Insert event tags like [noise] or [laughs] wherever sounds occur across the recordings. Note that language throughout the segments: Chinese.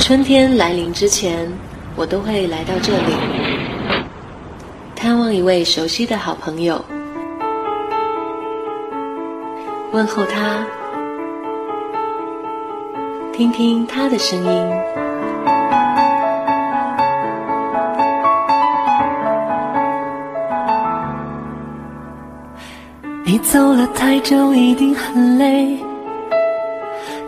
春天来临之前，我都会来到这里，探望一位熟悉的好朋友，问候他，听听他的声音。你走了太久，一定很累。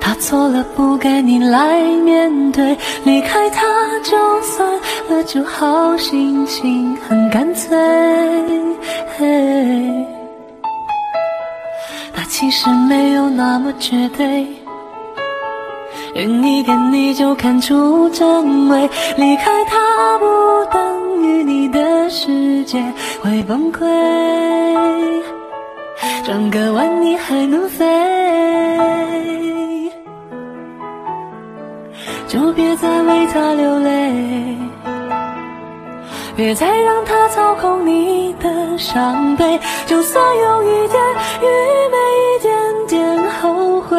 他错了，不该你来面对。离开他就算了，就好，心情很干脆。他其实没有那么绝对，远一点你就看出真伪。离开他不等于你的世界会崩溃，转个弯你还能飞。别再为他流泪，别再让他操控你的伤悲。就算有一点愚昧，一点点后悔，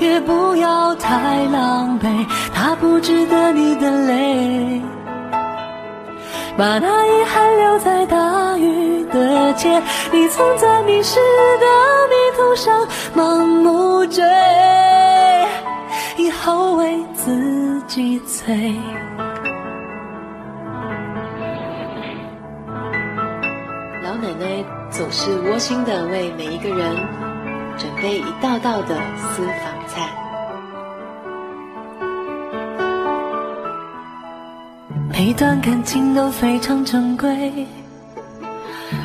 也不要太狼狈。他不值得你的泪，把那遗憾留在大雨的街。你曾在迷失的迷途上盲目追。为自己醉。老奶奶总是窝心的为每一个人准备一道道的私房菜。每段感情都非常珍贵，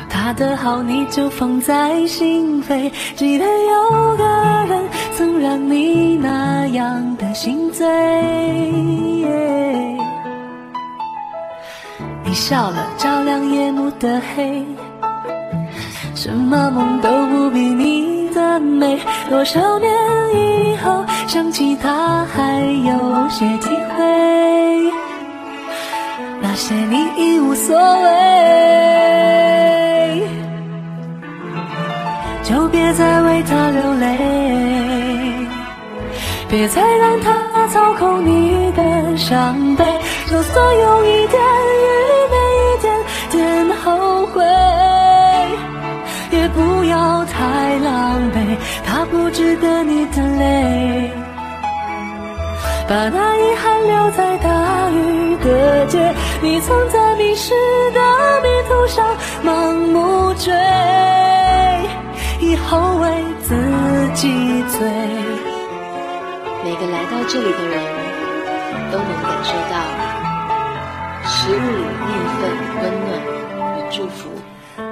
他的好你就放在心扉。记得有个人。曾让你那样心醉，你笑了，照亮夜幕的黑，什么梦都不比你的美。多少年以后想起他，还有些体会，那些你已无所谓，别再让他操控你的伤悲，就算有一点愚昧，一点点后悔，也不要太狼狈。他不值得你的泪，把那遗憾留在大雨的街。你曾在迷失的迷途上盲目追，以后为自己醉。每个来到这里的人都能感受到食物里面份、温暖与祝福。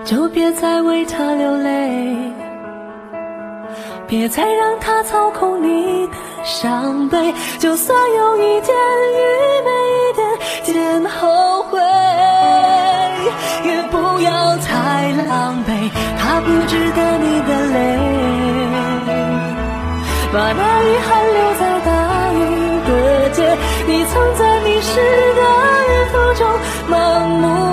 就别再为他流泪，别再让他操控你的伤悲。就算有一点愚昧，一点点后悔，也不要太狼狈。他不值得你的泪。把那遗憾留盲目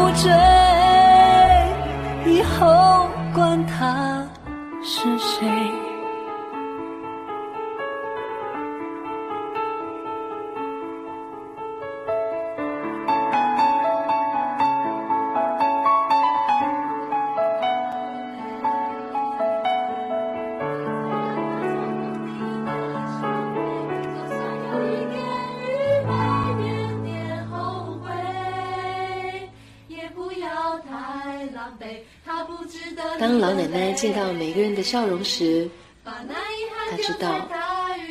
见到每个人的笑容时，他知道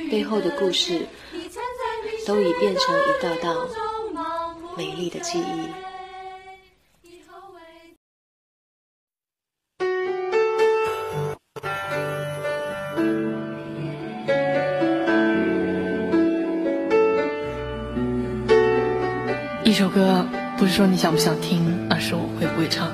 背后的故事都已变成一道道美丽的记忆。一首歌不是说你想不想听，而是我会不会唱。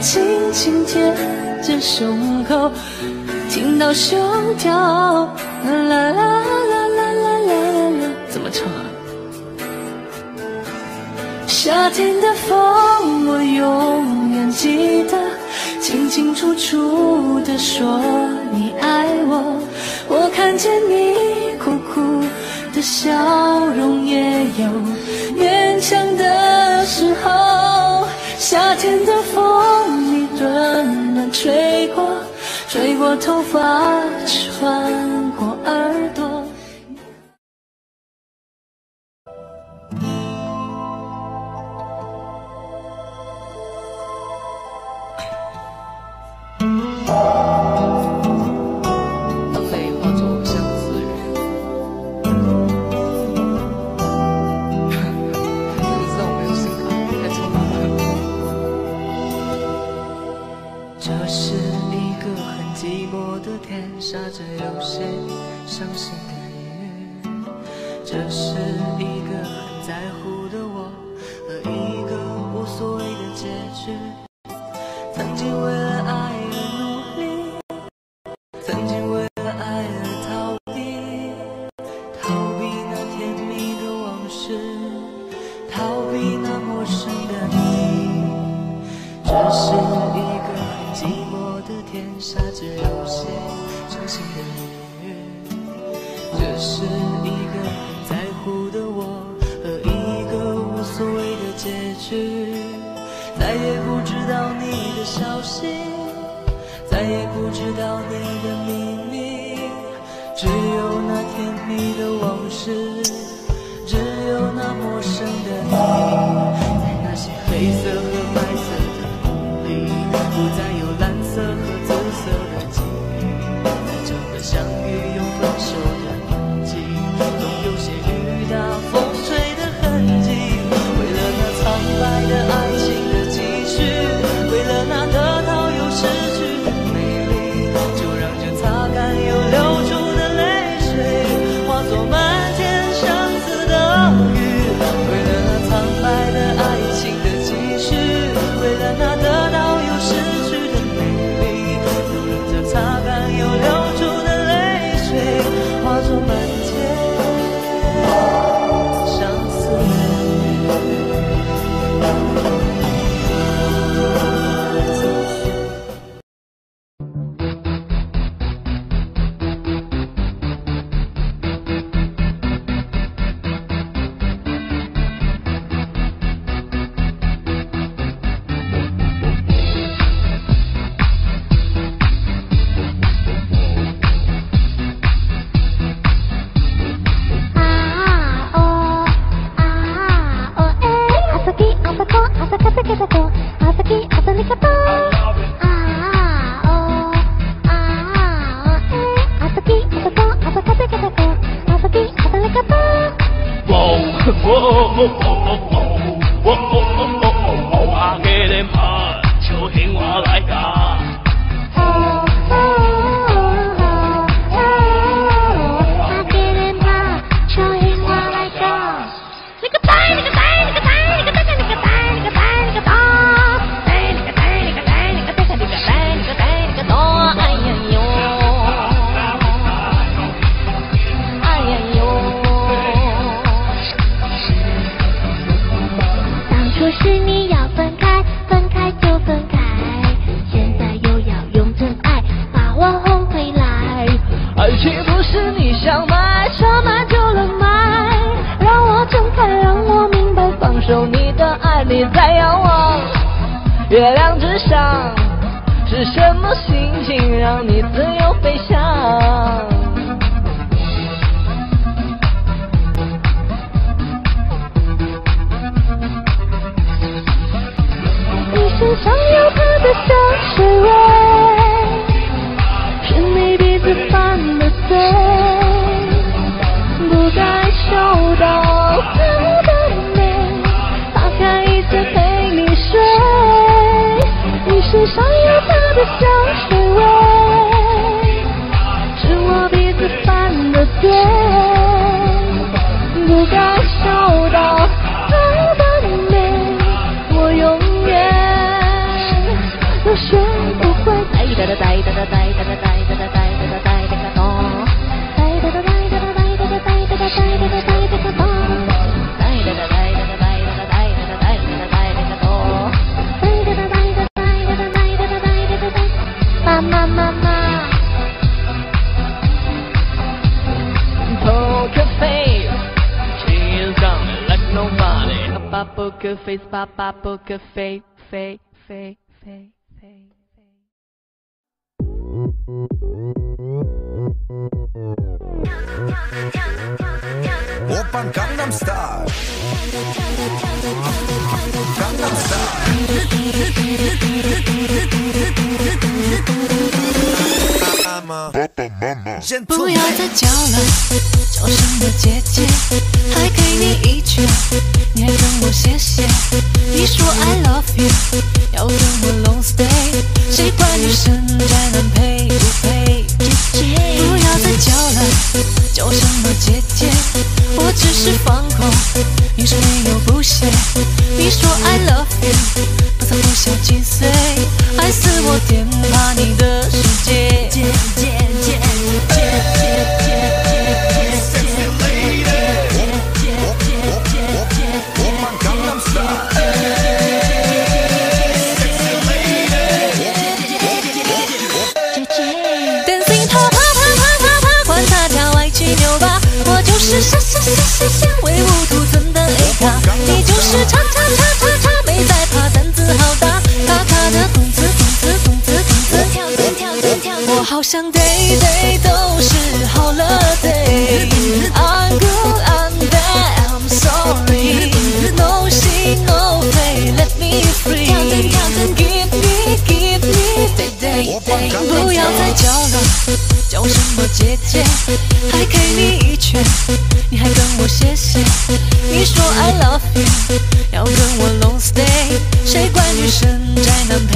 轻轻贴着胸口，听到心跳啦啦啦啦啦啦啦啦，怎么唱啊？夏天的风，我永远记得，清清楚楚的说你爱我。我看见你苦苦的笑容，也有勉强的时候。夏天的风你暖暖吹过吹过头发穿过耳这是一个寂寞的天下，只有些伤心的音乐。这是。poker face, papa poker face, face, face, face, face. Open Gangnam Style. Gangnam Style. 不要再叫了，叫声么姐姐？还给你一拳，你还跟我谢谢？你说 I love you，要跟我 long stay，谁管你生在那？我好像 day day 都是 holiday。I'm good, I'm bad, I'm sorry. No shame, no play, let me free. Give me, give me, day day day. 不要再叫了，叫什么姐姐？还给你一拳，你还跟我谢谢。你说 I love you，要跟我 long stay，谁管女生宅男配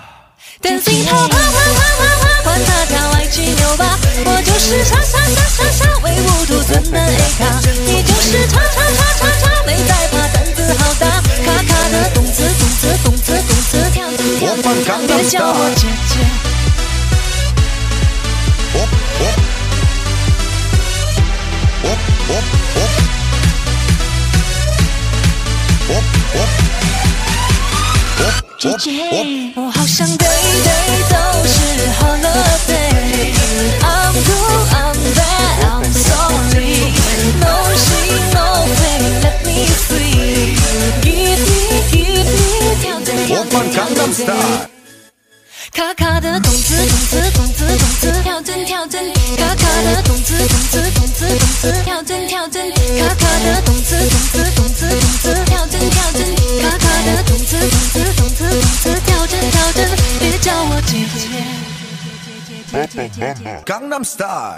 等信号，啪啪啪啪啪，关大闸，来去扭吧！我就是叉叉叉叉叉，唯我独尊的 A 卡，你就是叉叉叉叉叉，没在怕，胆子好大。卡卡的，动次动次动次动次，跳起舞，别叫我姐姐。我我我我我。姐姐，我好想对对都是 holiday。I'm blue, I'm bad, I'm sorry. No she, no way, let me free. Give me, give me 跳的跳的跳的跳的。卡卡的种子，种子，种子，种子，跳针跳针。卡卡的种子，种子，种子，种子，跳针跳针。卡卡的种子，种子，种子，种子。从此从此从此从此调整调整，别叫我姐姐。Gangnam Style。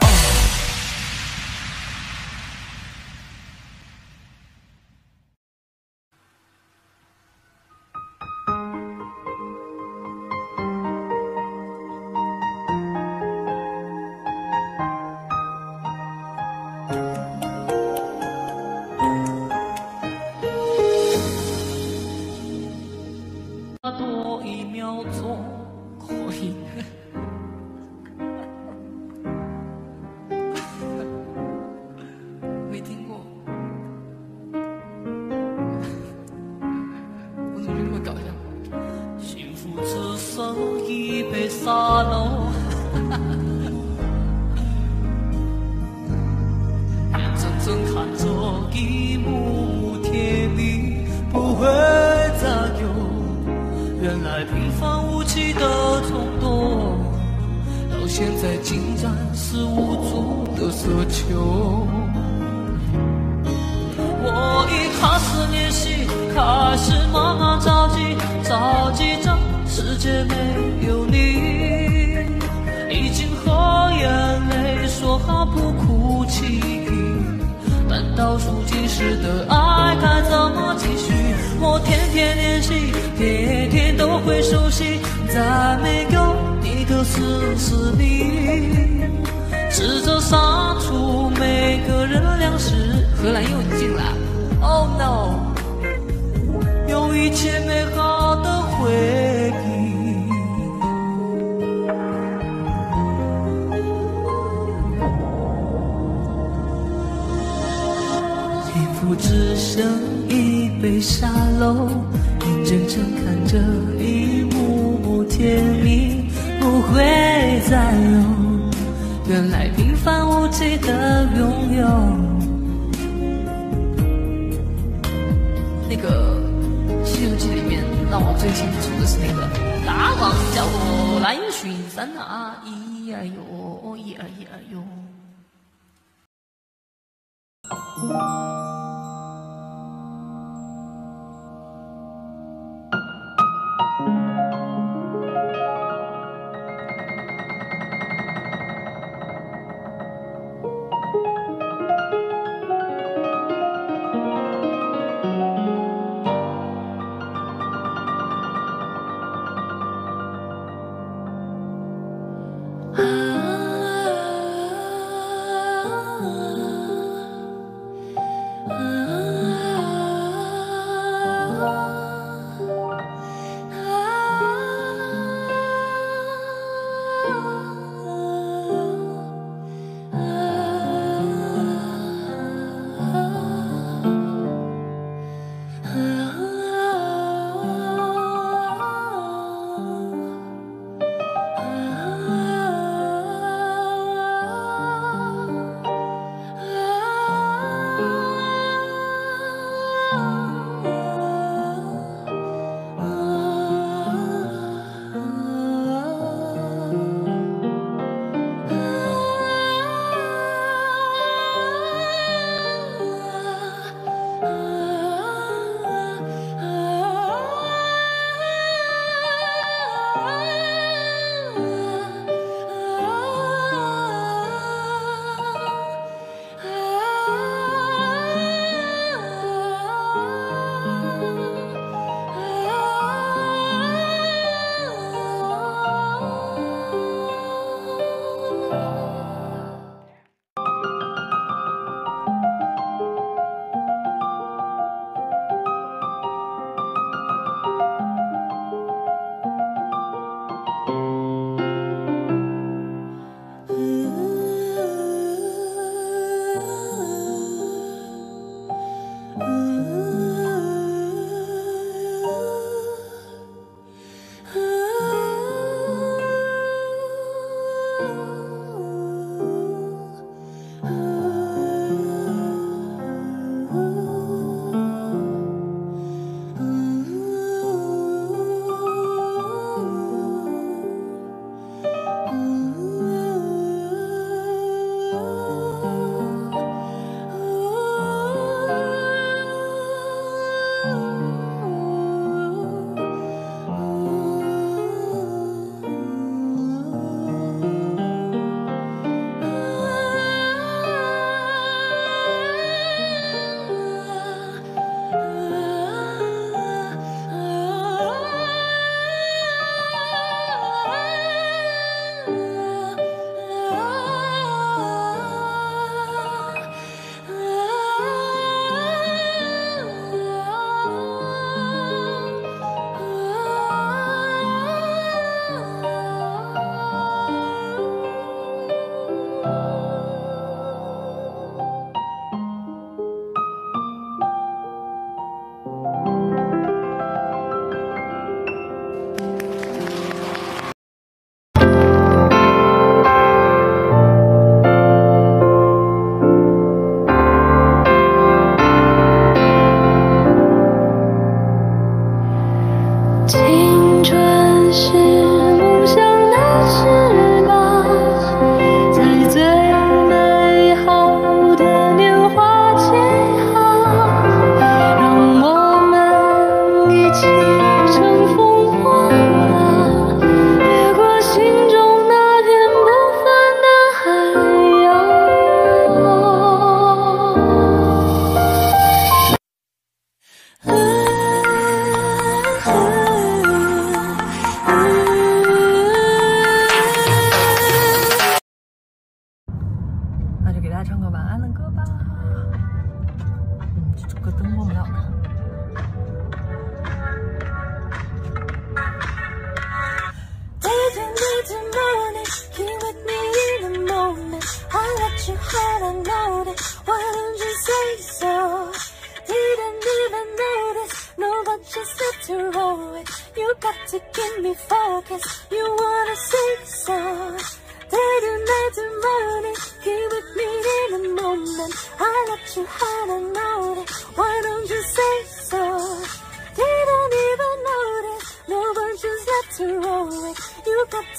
无助的奢求。我已开始练习，开始慢慢着急，着急这世界没有你，已经和眼泪说好不哭泣。但倒数计时的爱该怎么继续？我天天练习，天天都会熟悉，在没有你的丝丝里，试着删除每个人粮食。荷兰又进了，Oh no！有一切美好的回忆。衣服只剩一杯沙漏，眼睁睁看着一幕幕甜蜜不会再有。原来平凡无奇的拥有。那个《西游记》里面让我最清楚的是那个大王叫我来巡山啊，咿呀哟，咿呀咿呀哟。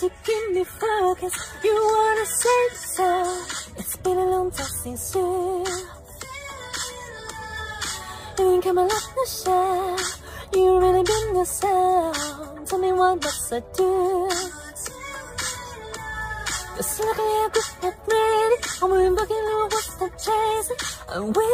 To give me focus. You wanna say so? It's been a long time since you. You come and let me. You really been yourself. Tell me what must I do? It's luckily I good at reading. I'm moving back in the what's the chasing. And we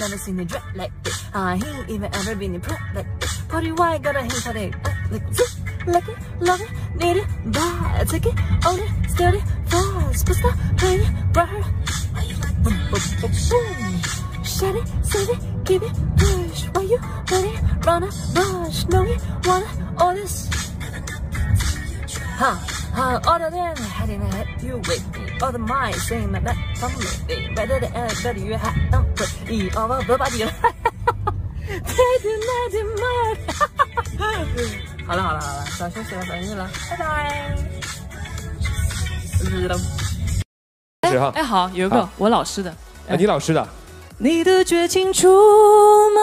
never seen a dress like this. I ain't even ever been in prep like this. Party why gotta hang for it? Uh, like this, like it, love it, need it, buy it, take it, own it, steal it, fast, put stop, bring it, her. Boom, boom, boom, boom. Shut it, save it, keep it, push. Why you ready? Run a rush, know it, wanna, all this. Huh, huh, other than heading ahead, you with me. Other mind saying my back from me. Better than ever, better you had done with me. All over body. 好了好了好了，早休息了，早休息了，拜拜。日了。是哈哎，好，有一个我老师的，啊，你老师的，你的绝情出卖，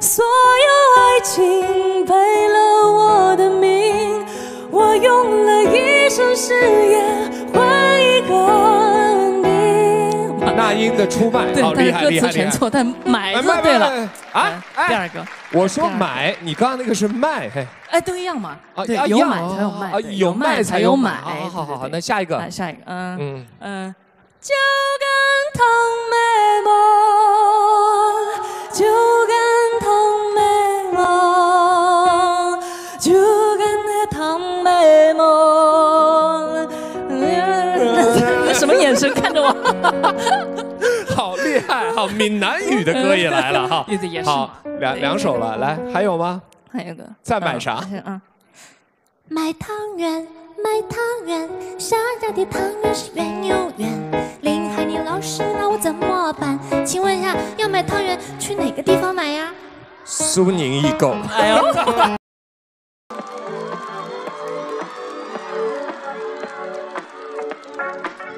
所有爱情赔了我的命，我用了一生誓言换一个稳定。那英的出卖，对，好但是歌厉害厉害厉害。词全错，但买哎字对了。啊！哎，第二个，我说买，你刚刚那个是卖，嘿，哎，都一样嘛。啊对，有买才有卖，啊有卖卖才有买。好好好好对对对那下一个来下一个，嗯嗯，嗯，就跟糖好闽南语的歌也来了哈 [laughs] 也是也，是好两两首了，来还有吗？还有个再买啥？嗯，买汤圆，买汤圆，下家的汤圆是圆又圆。林海，你老师，让我怎么办？请问一下，要买汤圆去哪个地方买呀？苏宁易购。[laughs] 哎呦。